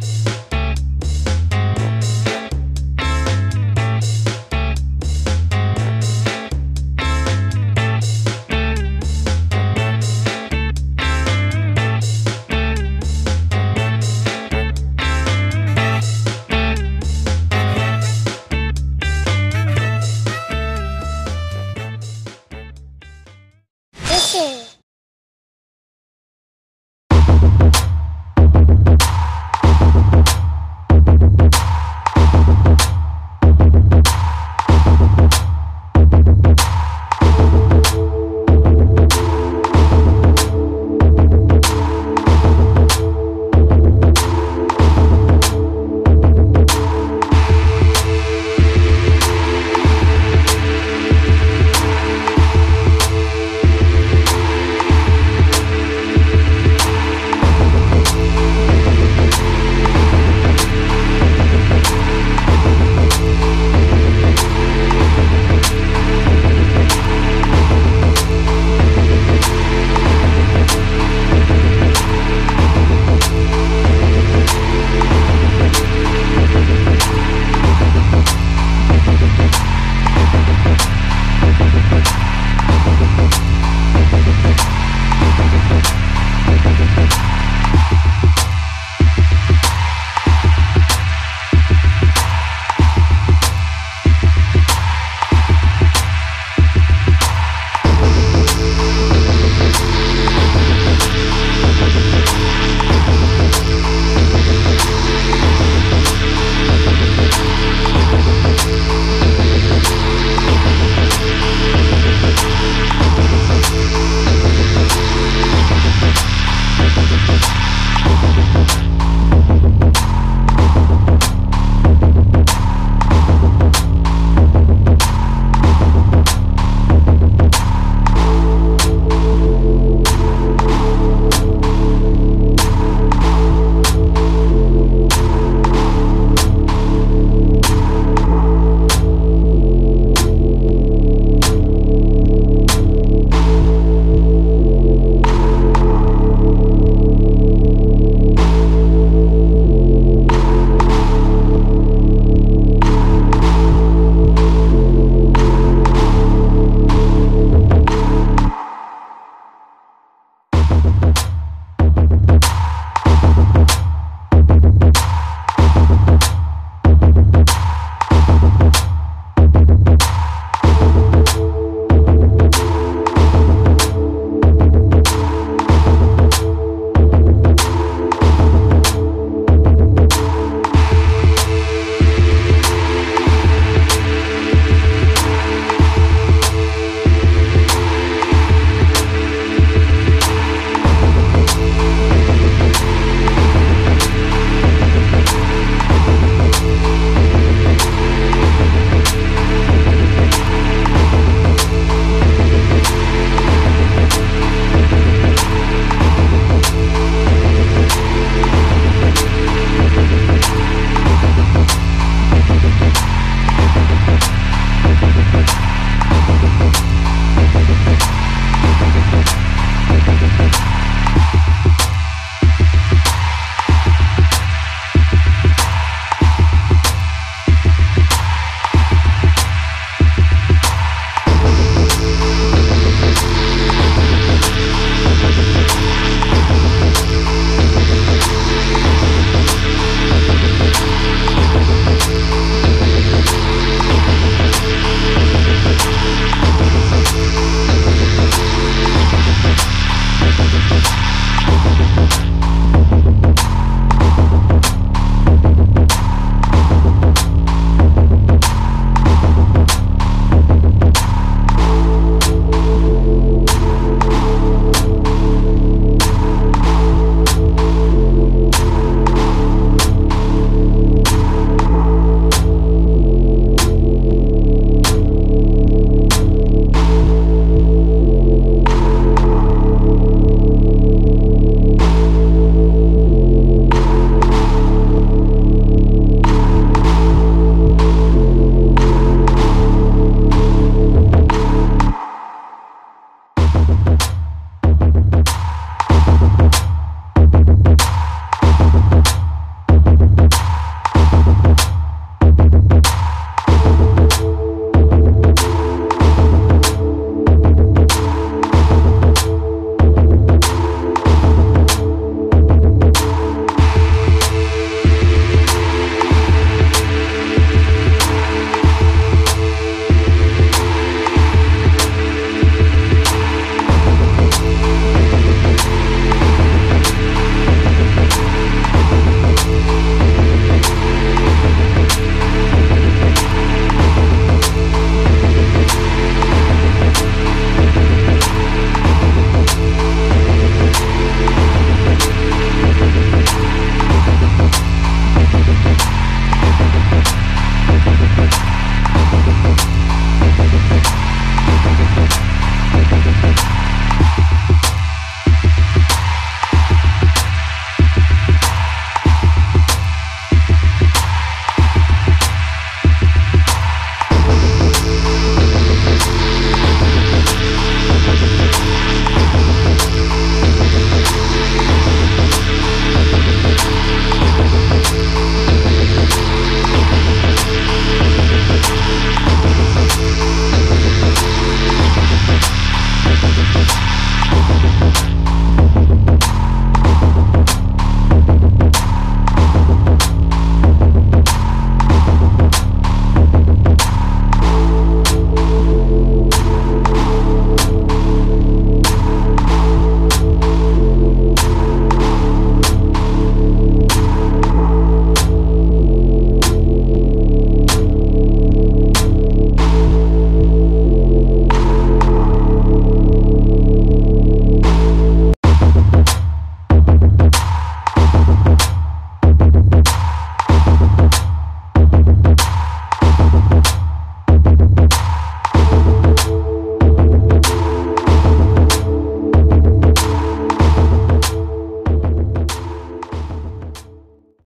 Bye.